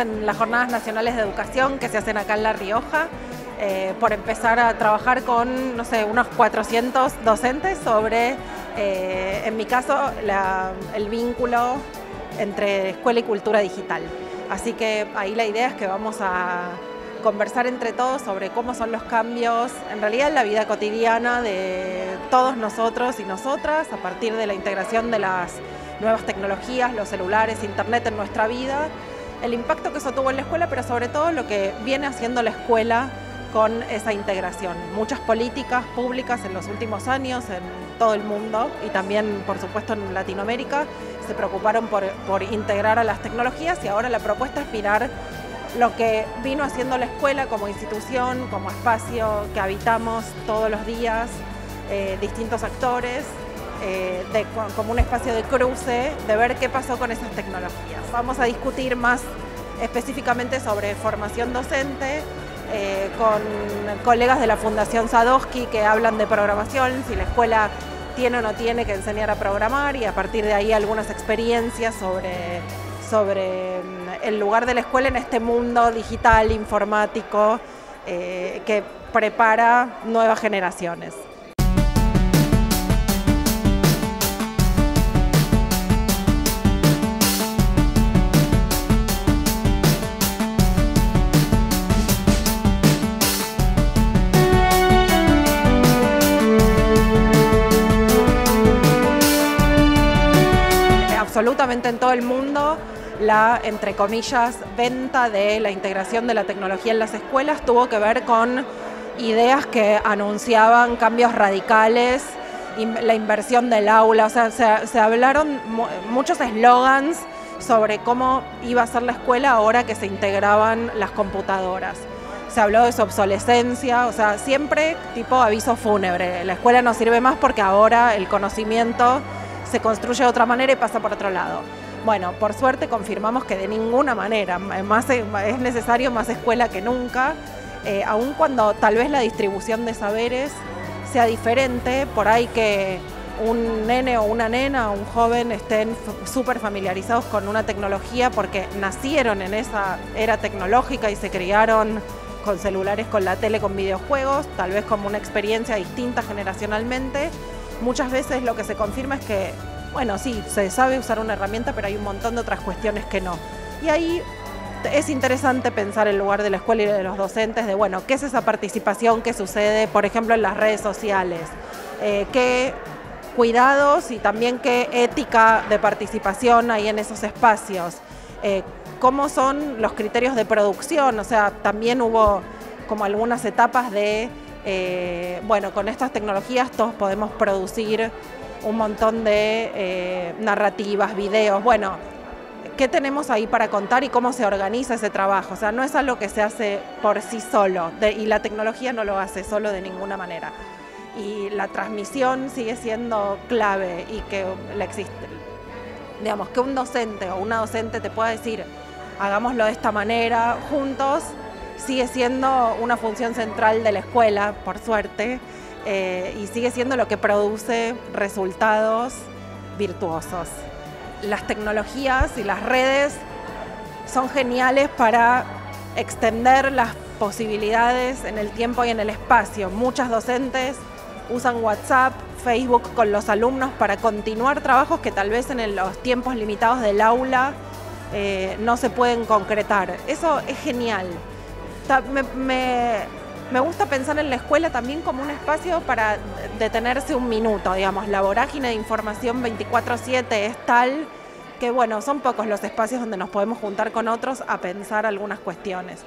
en las Jornadas Nacionales de Educación que se hacen acá en La Rioja, eh, por empezar a trabajar con, no sé, unos 400 docentes sobre, eh, en mi caso, el vínculo entre escuela y cultura digital. Así que ahí la idea es que vamos a conversar entre todos sobre cómo son los cambios en realidad en la vida cotidiana de todos nosotros y nosotras a partir de la integración de las nuevas tecnologías, los celulares, internet en nuestra vida, el impacto que eso tuvo en la escuela, pero sobre todo lo que viene haciendo la escuela con esa integración. Muchas políticas públicas en los últimos años en todo el mundo y también, por supuesto, en Latinoamérica se preocuparon por, integrar a las tecnologías y ahora la propuesta es mirar lo que vino haciendo la escuela como institución, como espacio que habitamos todos los días, eh, distintos actores, eh, como un espacio de cruce, de ver qué pasó con esas tecnologías. Vamos a discutir más específicamente sobre formación docente, eh, con colegas de la Fundación Sadowski que hablan de programación, si la escuela tiene o no tiene que enseñar a programar y a partir de ahí algunas experiencias sobre sobre mm, el lugar de la escuela en este mundo digital, informático, eh, que prepara nuevas generaciones. Absolutamente en todo el mundo la, entre comillas, venta de la integración de la tecnología en las escuelas tuvo que ver con ideas que anunciaban cambios radicales, la inversión del aula, o sea, se, hablaron muchos eslogans sobre cómo iba a ser la escuela ahora que se integraban las computadoras. Se habló de su obsolescencia, o sea, siempre tipo aviso fúnebre. La escuela no sirve más porque ahora el conocimiento se construye de otra manera y pasa por otro lado. Bueno, por suerte confirmamos que de ninguna manera, más, es necesario más escuela que nunca, eh, aun cuando tal vez la distribución de saberes sea diferente, por ahí que un nene o una nena o un joven estén súper familiarizados con una tecnología porque nacieron en esa era tecnológica y se criaron con celulares, con la tele, con videojuegos, tal vez como una experiencia distinta generacionalmente. Muchas veces lo que se confirma es que bueno, sí, se sabe usar una herramienta, pero hay un montón de otras cuestiones que no. Y ahí es interesante pensar el lugar de la escuela y de los docentes de, bueno, ¿qué es esa participación que sucede, por ejemplo, en las redes sociales? Eh, ¿Qué cuidados y también qué ética de participación hay en esos espacios? Eh, ¿Cómo son los criterios de producción? O sea, también hubo como algunas etapas de, eh, bueno, con estas tecnologías todos podemos producir un montón de eh, narrativas, videos, bueno, ¿qué tenemos ahí para contar y cómo se organiza ese trabajo? O sea, no es algo que se hace por sí solo y la tecnología no lo hace solo de ninguna manera. Y la transmisión sigue siendo clave y que la existe. Digamos, que un docente o una docente te pueda decir, hagámoslo de esta manera, juntos, sigue siendo una función central de la escuela, por suerte. Eh, y sigue siendo lo que produce resultados virtuosos. Las tecnologías y las redes son geniales para extender las posibilidades en el tiempo y en el espacio. Muchas docentes usan WhatsApp, Facebook con los alumnos para continuar trabajos que tal vez en los tiempos limitados del aula eh, no se pueden concretar. Eso es genial me, me, gusta pensar en la escuela también como un espacio para detenerse un minuto, digamos. La vorágine de información 24-7 es tal que, bueno, son pocos los espacios donde nos podemos juntar con otros a pensar algunas cuestiones.